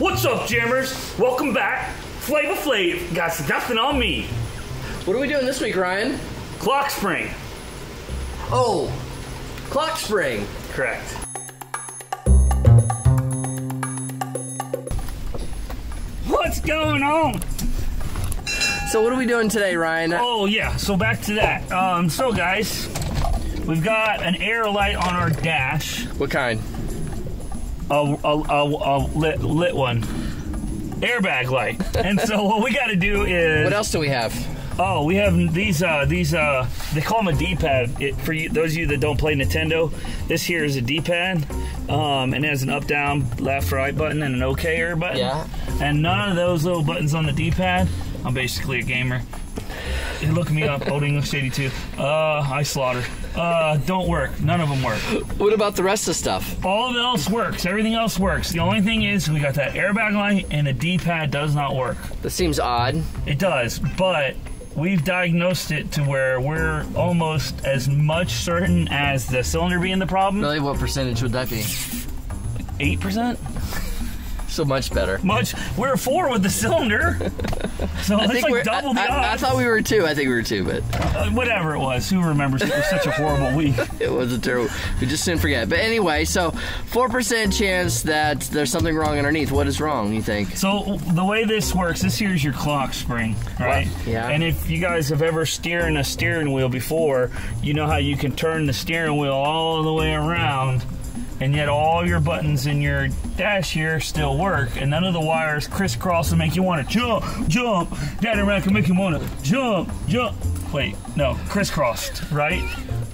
What's up, jammers? Welcome back. Flavor Flav got nothing on me. What are we doing this week, Ryan? Clock spring. Oh, clock spring. Correct. What's going on? So what are we doing today, Ryan? Oh yeah, so back to that. Um, so guys, we've got an air light on our dash. What kind? A, a, a, a lit, lit one. Airbag light and so what we got to do is What else do we have? oh we have these uh these uh they call them a d-pad. It, for you, those of you that don't play nintendo this here is a d-pad um and it has an up down left right button and an okay air button. Yeah. and none of those little buttons on the d-pad i'm basically a gamer. Look me up old english 82 uh i slaughter uh don't work none of them work What about the rest of the stuff? all of it else works. Everything else works. The only thing is we got that airbag light and the D-pad does not work. That seems odd. It does, but we've diagnosed it to where we're almost as much certain as the cylinder being the problem. Really, what percentage would that be? Eight percent. So much better. Much. We're four with the cylinder, so I it's think we're. like double I, the I- I odds. thought we were two. I think we were two, but Uh, whatever it was. Who remembers? It was such a horrible week. it was a terrible. We just didn't forget. But anyway, so four percent chance that there's something wrong underneath. What is wrong? You think? So the way this works, this here's your clock spring, right? Yeah. And if you guys have ever steering a steering wheel before, you know how you can turn the steering wheel all the way around, and yet all your buttons in your dash here still work, and none of the wires crisscross and make you want to jump, jump. Daddy Rat can make you want to jump, jump. Wait, no, crisscrossed, right?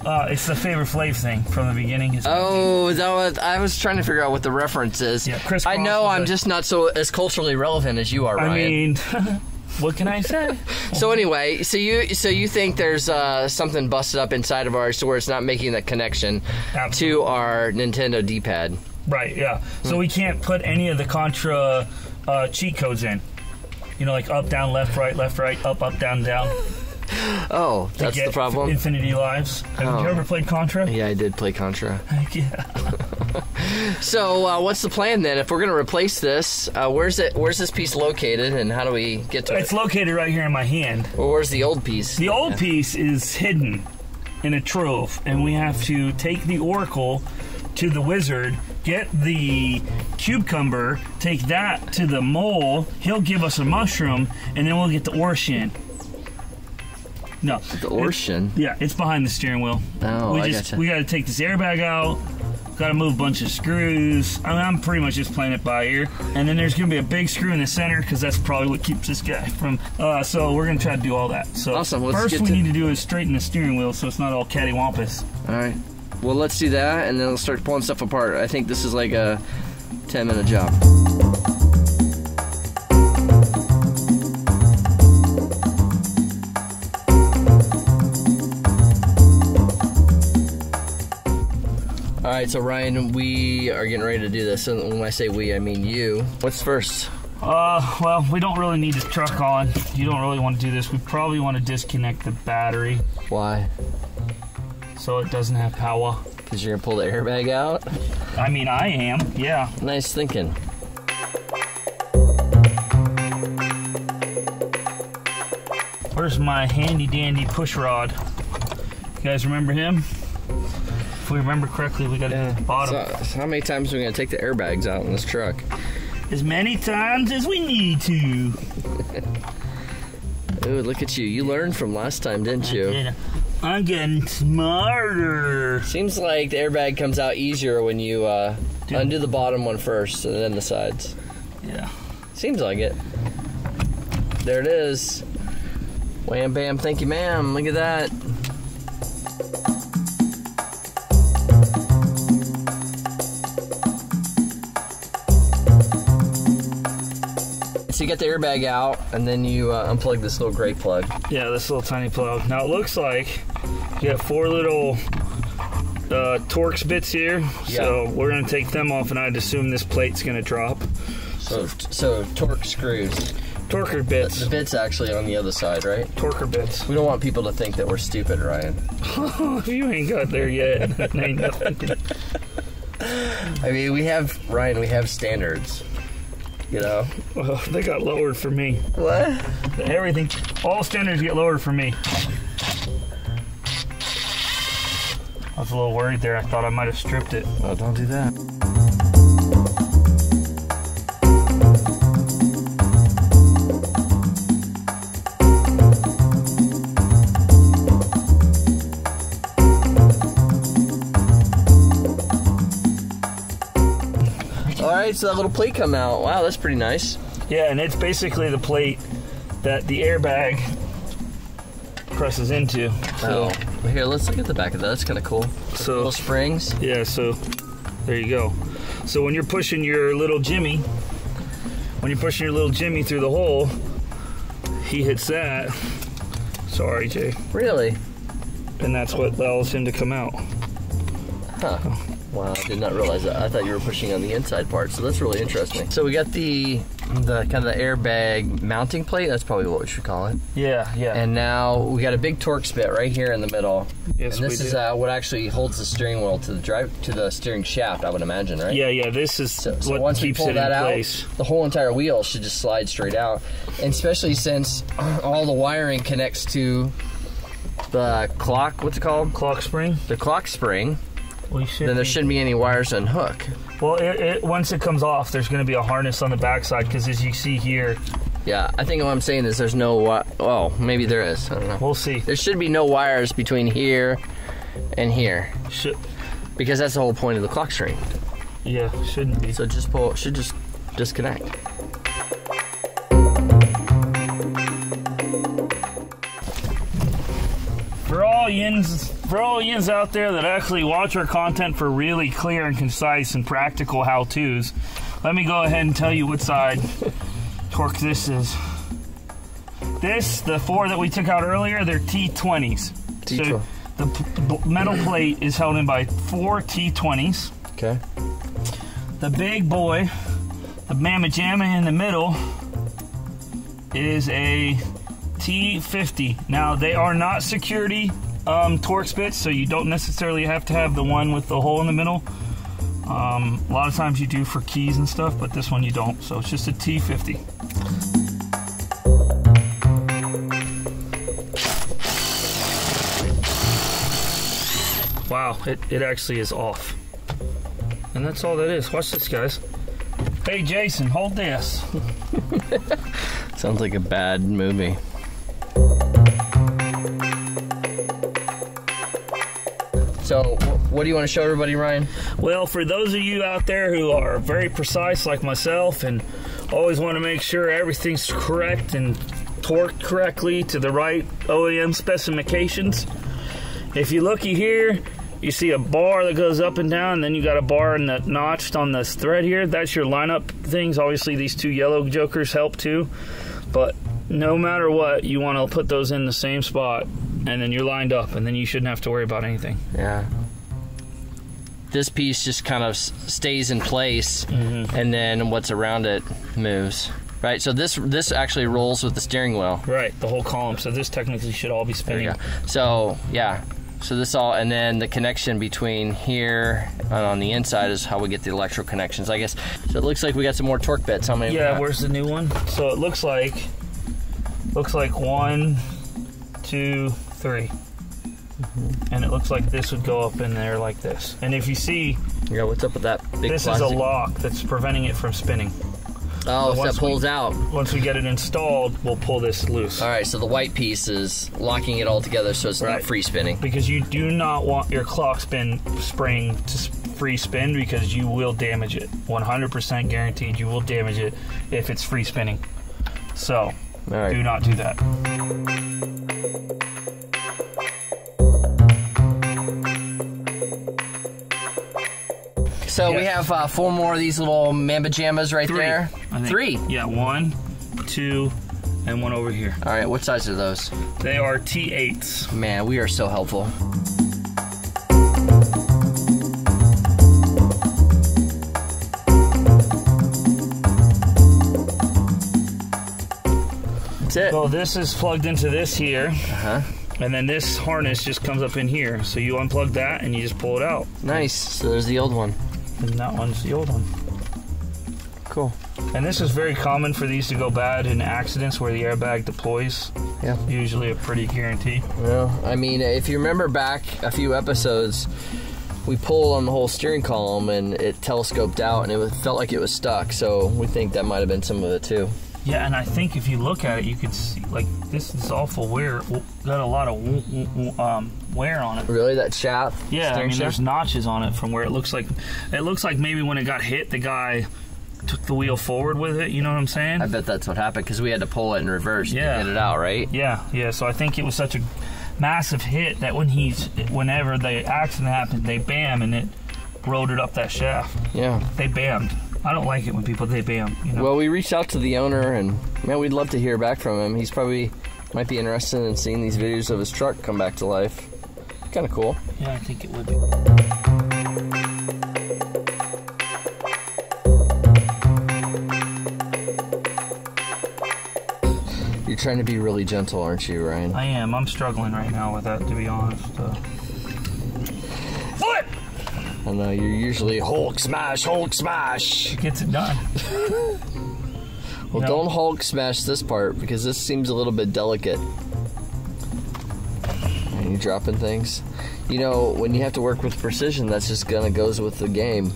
Uh, it's the favorite Flav thing from the beginning. Oh, that what I was trying to figure out what the reference is? Yeah, Chris I know I'm a- just not so as culturally relevant as you are, Ryan. I mean, what can I say? So anyway, so you so you think there's uh, something busted up inside of ours to where it's not making that connection Absolutely. to our Nintendo D-pad. Right, yeah. So we can't put any of the Contra uh, cheat codes in. You know, like up, down, left, right, left, right, up, up, down, down. Oh, to that's get the problem. Infinity lives. Have Oh. you ever played Contra? yeah, I did play Contra. Heck yeah. So uh, what's the plan then? If we're gonna replace this, uh, where's it? Where's this piece located, and how do we get to It's it? It's located right here in my hand. Or where's the old piece? The old piece is hidden in a trove, and we have to take the Oracle to the wizard, get the cucumber, take that to the mole. He'll give us a mushroom, and then we'll get the Orshin. No, The Orshin. Yeah, it's behind the steering wheel. Oh, we I just gotcha. we got to take this airbag out. Got to move a bunch of screws. I mean, I'm pretty much just playing it by ear. And then there's gonna be a big screw in the center because that's probably what keeps this guy from. Uh, so we're gonna try to do all that. So Awesome, let's first we to- need to do is straighten the steering wheel so it's not all cattywampus. All right. Well, let's do that, and then we'll start pulling stuff apart. I think this is like a ten-minute job. Right, so Ryan, we are getting ready to do this. And when I say we, I mean you. What's first? Uh, well, we don't really need the truck on. You don't really want to do this. We probably want to disconnect the battery Why? so it doesn't have power. Because you're gonna pull the airbag out. I mean, I am. Yeah. Nice thinking. Where's my handy dandy push rod? You guys remember him? If we remember correctly, we got to do the bottom. So, so how many times are we gonna take the airbags out in this truck? as many times as we need to. Ooh, look at you. You learned from last time, didn't you? Yeah. I'm getting smarter. Seems like the airbag comes out easier when you uh, undo the bottom one first and then the sides. Yeah. Seems like it. There it is. Wham bam, thank you, ma'am. Look at that. So you get the airbag out, and then you uh, unplug this little gray plug. Yeah, this little tiny plug. Now it looks like you have four little uh, Torx bits here. yeah. So we're going to take them off, and I'd assume this plate's going to drop. So, so Torx screws. Torquer bits. The bit's actually on the other side, right? Torquer bits. We don't want people to think that we're stupid, Ryan. you ain't got there yet. ain't nothing. I mean, we have Ryan. We have standards. You know Oh, they got lowered for me. what? Everything, all standards get lowered for me. I was a little worried there. I thought I might have stripped it. Oh, don't do that. So that little plate come out. Wow, that's pretty nice. Yeah, and it's basically the plate that the airbag presses into. So, Oh, here, let's look at the back of that. That's kind of cool. so Little springs. yeah, so there you go. So when you're pushing your little Jimmy, when you're pushing your little Jimmy through the hole, he hits that. Sorry, Jay. Really? And that's what allows him to come out. Huh. Wow, I did not realize that. I thought you were pushing on the inside part, so that's really interesting. So we got the the kind of the airbag mounting plate. That's probably what we should call it. Yeah, yeah. And now we got a big Torx bit right here in the middle. yes, and this we is do. uh, what actually holds the steering wheel to the drive to the steering shaft. I would imagine, right? yeah, yeah. This is So, so what once we keeps pull it that in out, place. the whole entire wheel should just slide straight out. And especially since all the wiring connects to the clock. What's it called? Clock spring. The clock spring. We should. Then there be- shouldn't be any wires unhook. Well, it, it, once it comes off, there's going to be a harness on the backside because, as you see here, Yeah, I think what I'm saying is there's no. wi- Oh, maybe there is. I don't know. we'll see. There should be no wires between here and here Should, because that's the whole point of the clock spring. yeah, shouldn't be. So just pull. Should just disconnect. For all yins, for all yins out there that actually watch our content for really clear and concise and practical how-tos, let me go ahead and tell you what side torque this is. This, the four that we took out earlier, they're T20s. T20. So the metal plate is held in by four T20s. Okay. The big boy, the Mamma Jamma in the middle, is a T50. Now, they are not security um, Torx bits, so you don't necessarily have to have the one with the hole in the middle. Um, a lot of times you do for keys and stuff, but this one you don't, so it's just a T50. Wow, it, it actually is off. And that's all that is. Watch this, guys. Hey, Jason, hold this. Sounds like a bad movie. So, what do you want to show everybody, Ryan? Well, for those of you out there who are very precise like myself and always want to make sure everything's correct and torqued correctly to the right OEM specifications, if you looky here, you see a bar that goes up and down, and then you got a bar in the notched on this thread here. That's your lineup things. Obviously, these two yellow jokers help too, but no matter what, you want to put those in the same spot, and then you're lined up, and then you shouldn't have to worry about anything. Yeah. This piece just kind of stays in place, mm-hmm. and then what's around it moves. Right. So this this actually rolls with the steering wheel. Right, the whole column. So this technically should all be There spinning. you go. So yeah. So this all, and then the connection between here and on the inside is how we get the electrical connections, I guess. So it looks like we got some more Torx bits. How many? we Yeah, got? where's the new one? So it looks like looks like one, two, three. And it looks like this would go up in there like this. And if you see, Yeah. What's up with that big this plastic? is a lock that's preventing it from spinning. oh, so once that pulls we- out. Once we get it installed, we'll pull this loose. All right. So the white piece is locking it all together, so it's not free spinning. Because you do not want your clock spin spring to free spin because you will damage it. 100% guaranteed you will damage it if it's free spinning. So, right. do not do that. So we have uh, four more of these little mamba jammas right Three. there. Three. Yeah, one, two, and one over here. All right. What size are those? They are T8s. Man, we are so helpful. That's it. So this is plugged into this here, Uh-huh. and then this harness just comes up in here. So you unplug that and you just pull it out. Nice. So there's the old one. And that one's the old one. Cool. And this is very common for these to go bad in accidents where the airbag deploys. Yeah. Usually a pretty guarantee. Well, I mean, if you remember back a few episodes, we pulled on the whole steering column and it telescoped out and it felt like it was stuck. So we think that might have been some of it too. Yeah, and I think if you look at it, you could see like this is awful wear. Got a lot of um, wear on it. Really, that shaft? Yeah, I mean, there's notches on it from where it looks like. It looks like maybe when it got hit, the guy took the wheel forward with it. You know what I'm saying? I bet that's what happened because we had to pull it in reverse Yeah. to get it out, right? Yeah, yeah. So I think it was such a massive hit that when he's, whenever the accident happened, they bam and it rolled it up that shaft. Yeah. They bammed. I don't like it when people they bam. You know. Well, we reached out to the owner and man, we'd love to hear back from him. He's probably might be interested in seeing these videos of his truck come back to life. Kind of cool. yeah, I think it would be. You're trying to be really gentle, aren't you, Ryan? I am. I'm struggling right now with that, to be honest. Uh, I know you're usually Hulk smash, Hulk smash. gets it done. Well, know- don't Hulk smash this part because this seems a little bit delicate. And you dropping things. You know, when you have to work with precision, that's just gonna goes with the game.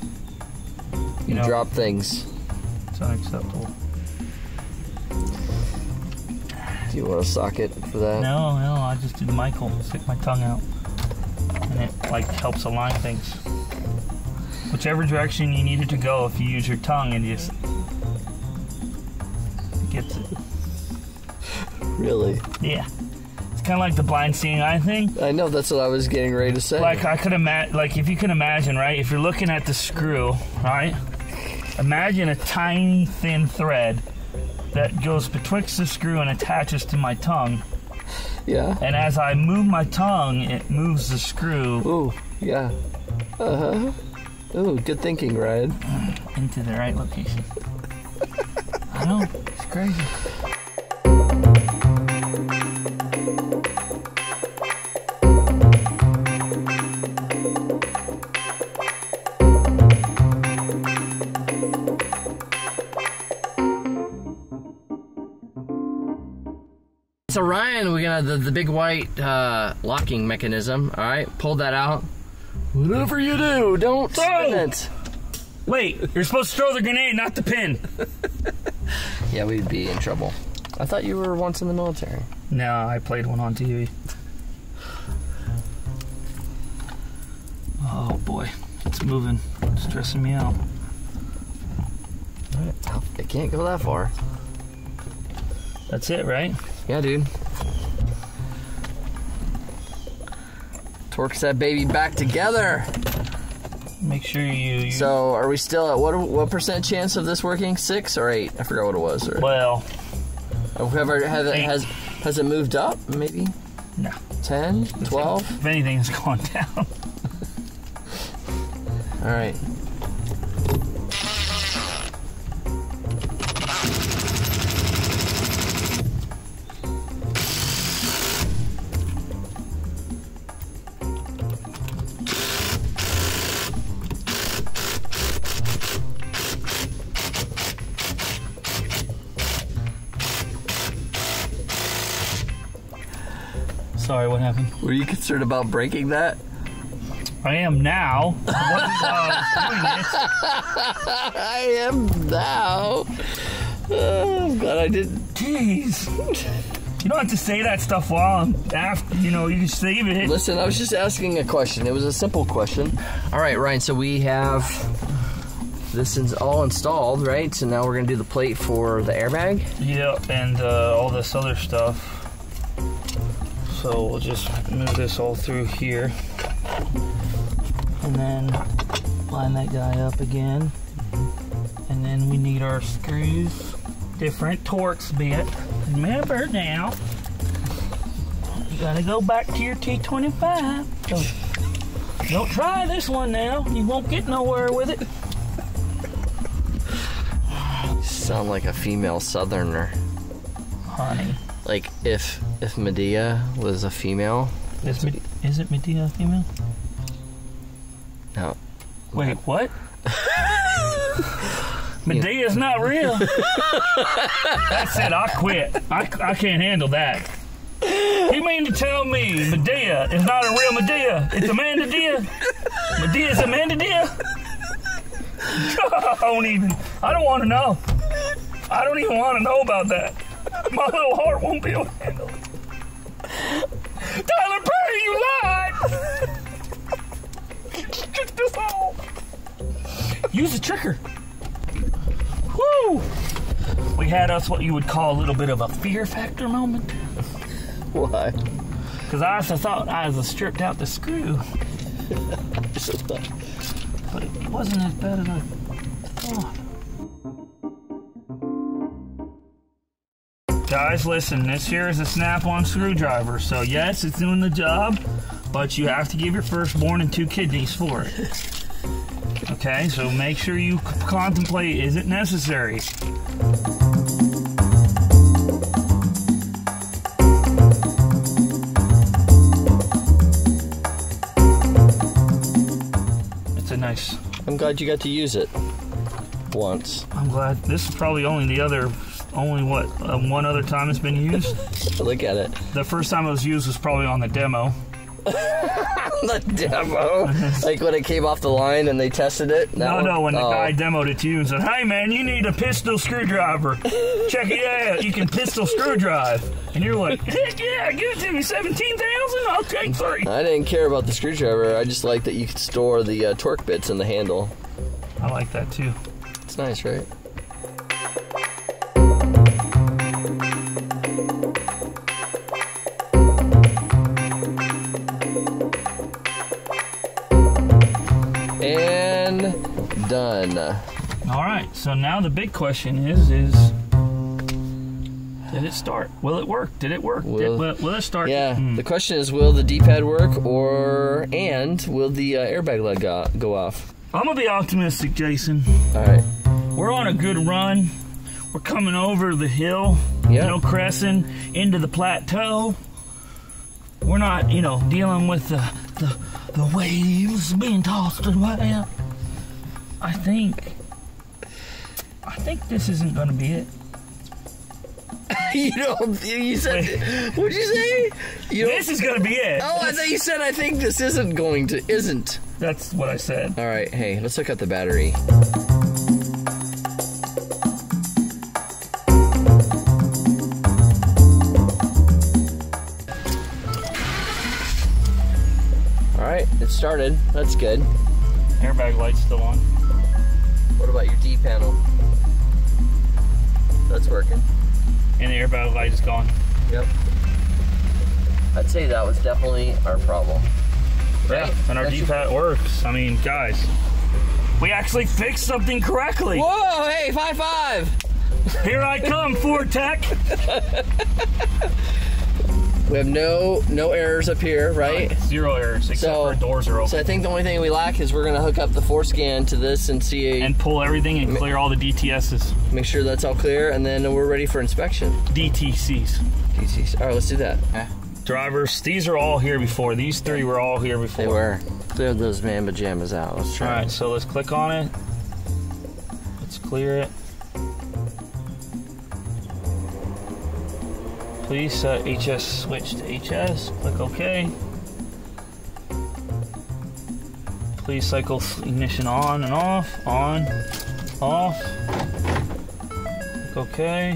You, You know- drop things. It's unacceptable. Do you want a socket for that? No, no. I just did Michael. Stick my tongue out, and it like helps align things. Whichever direction you need it to go, if you use your tongue, and just gets it. Really? Yeah. It's kind of like the blind seeing eye thing. I know that's what I was getting ready to say. Like I could imagine, like if you can imagine, right? If you're looking at the screw, right? Imagine a tiny thin thread that goes betwixt the screw and attaches to my tongue. yeah. And as I move my tongue, it moves the screw Ooh, yeah. Uh huh. Ooh, good thinking, Ryan. into the right location. I know, it's crazy. So Ryan, we got the, the big white uh, locking mechanism. All right, pull that out. Whatever you do, don't Throw! spin it. Wait, you're supposed to throw the grenade, not the pin. Yeah, we'd be in trouble. I thought you were once in the military. No, I played one on TV. Oh boy, it's moving, it's stressing me out. Oh, It can't go that far. That's it, right? Yeah, dude. Torques that baby back together. Make sure you. you So, are we still at what? What percent chance of this working? Six or eight? I forgot what it was. Or well, whoever has it, has has it moved up? Maybe no. 10, 12? If anything, it's gone down. All right. Sorry. Were you concerned about breaking that? I am now. I wasn't I am now. Oh, I'm glad I didn't. Jeez. You don't have to say that stuff while I'm after. You know, you can save it. Listen, I was just asking a question. It was a simple question. All right, Ryan. So we have this is all installed, right? So now we're gonna do the plate for the airbag. Yeah, and uh, all this other stuff. So we'll just move this all through here. And then line that guy up again. And then we need our screws. Different Torx bit. Remember now, you gotta go back to your T25. Don't, don't try this one now. You won't get nowhere with it. Sound like a female Southerner. Honey. Like if if Madea was a female. Is, is it Madea a female? No. Wait, what? Madea's not real. That's it. I quit. I, I can't handle that. You mean to tell me Madea is not a real Madea? It's Amanda Dia. Madea's Amanda Dia. I don't even. I don't want to know. I don't even want to know about that. My little heart won't be able to handle it. Tyler Perry, you lied. Tricked us all. Use the tricker. Woo! We had us what you would call a little bit of a fear factor moment. Why? Because I thought I was stripped out the screw. But it wasn't as bad as I thought. Guys, listen, this here is a snap-on screwdriver. So yes, it's doing the job, but you have to give your firstborn and two kidneys for it. Okay, so make sure you contemplate, is it necessary? It's a nice I'm glad you got to use it once. I'm glad. This is probably only the other, only what, um, one other time it's been used. Look at it. the first time it was used was probably on the demo. The demo. like when it came off the line and they tested it. No, one? no, when the Oh. guy demoed it to you and said, "Hey, man, you need a pistol screwdriver. Check it out. You can pistol screw drive." And you're like, "Heck yeah, give it to me. Seventeen thousand. I'll take three. I didn't care about the screwdriver. I just like that you could store the uh, Torx bits in the handle. I like that too. It's nice, right? Done. All right. So now the big question is: is did it start? Will it work? Did it work? Did, Will- will, will it start? Yeah. Hmm. The question is, will the D-pad work, or and will the uh, airbag light go, go off? I'm gonna be optimistic, Jason. All right. We're on a good run. We're coming over the hill, Yeah. you know, crescent into the plateau. We're not, you know, dealing with the the, the waves being tossed away. I think, I think this isn't going to be it. you don't. You said. What'd you say? You. This is going to be it. Oh, I thought you said I think this isn't going to. Isn't. That's what I said. All right. Hey, let's hook up the battery. All right, it started. That's good. Airbag light's still on. What about your D panel? That's working. And the airbag light is gone. Yep. I'd say that was definitely our problem. Yeah, and our That's D-pad works. I mean, guys, we actually fixed something correctly. Whoa! Hey, five five. Here I come, Ford Tech. We have no no errors up here, right? Zero errors, except So- for doors are open. So I think the only thing we lack is we're gonna hook up the FORScan to this and see and pull everything and clear all the DTSs, make sure that's all clear, and then we're ready for inspection. DTCs. DTCs. All right, let's do that. Drivers, these are all here before. These three were all here before. They were. Clear those man pajamas out. Let's try. right, so let's click on it. Let's clear it. Please set uh, HS switch to HS. Click OK. Please cycle ignition on and off. On, off. Click OK.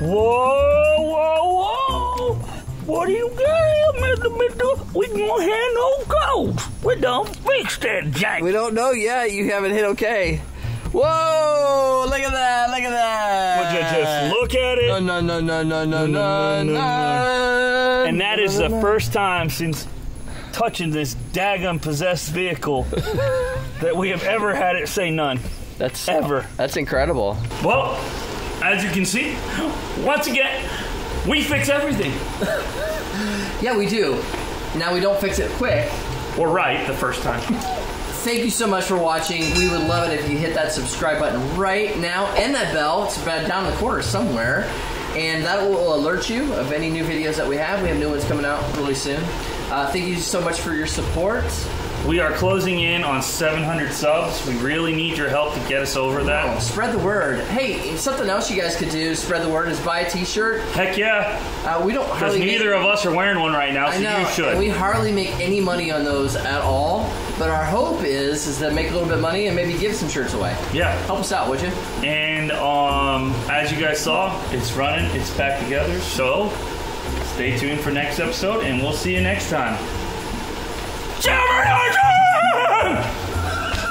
Whoa, whoa, whoa! What do you got, Mr. Mister? We gonna have no ghost. We don't fix that jack. We don't know yet. You haven't hit okay. Whoa! Look at that! Look at that! Would you just look at it? No, no, no, no, no, no, no, no. And that is the first time since touching this daggum possessed vehicle that we have ever had it say none. That's ever. That's incredible. Well, as you can see, once again, we fix everything. yeah, we do. Now we don't fix it quick. or right the first time. Thank you so much for watching. We would love it if you hit that subscribe button right now and that bell. It's about down in the corner somewhere. And that will alert you of any new videos that we have. We have new ones coming out really soon. Uh, thank you so much for your support. We are closing in on 700 subs. We really need your help to get us over that. Spread the word. Hey, something else you guys could do, spread the word, is buy a T-shirt. Heck yeah, Uh, we don't because hardly make- neither of us are wearing one right now, I so know. you should. We hardly make any money on those at all. But our hope is is to make a little bit of money and maybe give some shirts away. yeah. Help us out, would you? And um, as you guys saw, it's running, it's back together. So stay tuned for next episode, and we'll see you next time. 姐们儿要